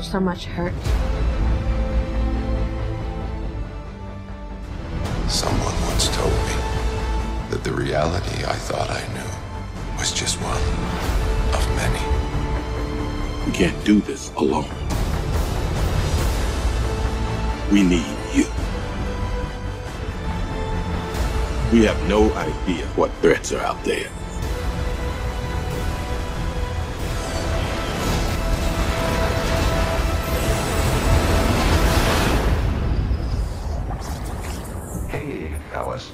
There's so much hurt. Someone once told me that the reality I thought I knew was just one of many. We can't do this alone. We need you. We have no idea what threats are out there. Hey, fellas.